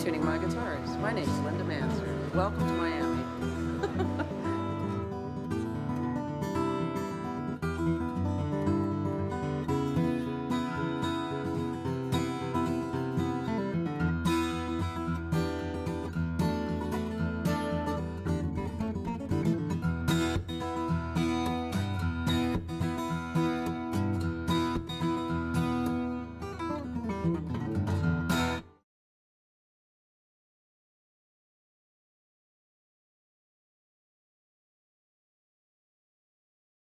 tuning my guitars. My name is Linda Manser. Welcome to Miami.